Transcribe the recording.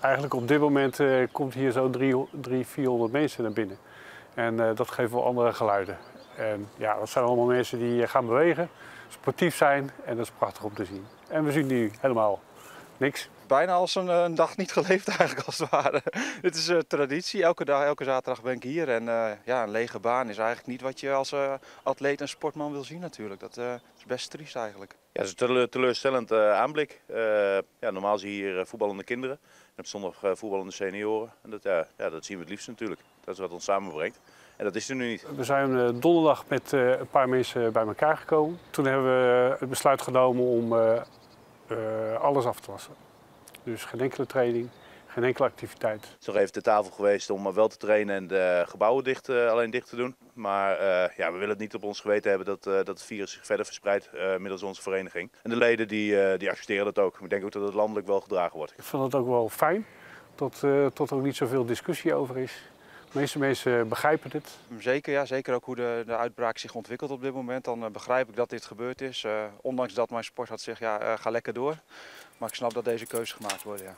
Eigenlijk op dit moment eh, komt hier zo 300, 400 mensen naar binnen. En eh, dat geeft wel andere geluiden. En ja, dat zijn allemaal mensen die eh, gaan bewegen, sportief zijn en dat is prachtig om te zien. En we zien nu helemaal niks. bijna als een, eh, een dag niet geleefd eigenlijk als het ware. Het is een traditie, elke dag, elke zaterdag ben ik hier. En eh, ja, een lege baan is eigenlijk niet wat je als eh, atleet en sportman wil zien natuurlijk. Dat eh, is best triest eigenlijk. Ja, het is een tele- teleurstellend eh, aanblik. Eh, ja, normaal zie je hier voetballende kinderen. En op zondag voetballende senioren. En dat, ja, ja, dat zien we het liefst natuurlijk. Dat is wat ons samenbrengt. En dat is er nu niet. We zijn eh, donderdag met eh, een paar mensen bij elkaar gekomen. Toen hebben we het besluit genomen om alles af te wassen. Dus geen enkele training, geen enkele activiteit. Het is nog even de tafel geweest om eh, wel te trainen en de gebouwen dicht, eh, alleen dicht te doen. Maar eh, ja, we willen het niet op ons geweten hebben dat, eh, dat het virus zich verder verspreidt eh, middels onze vereniging. En de leden die, eh, die accepteren dat ook. Ik denk ook dat het landelijk wel gedragen wordt. Ik vond het ook wel fijn dat, eh tot er ook niet zoveel discussie over is. De meeste mensen begrijpen het. Zeker, ja, zeker ook hoe de, de uitbraak zich ontwikkelt op dit moment. Dan eh, begrijp ik dat dit gebeurd is. Eh, ondanks dat mijn sportarts zegt, ja, eh, ga lekker door. Maar ik snap dat deze keuze gemaakt wordt, ja.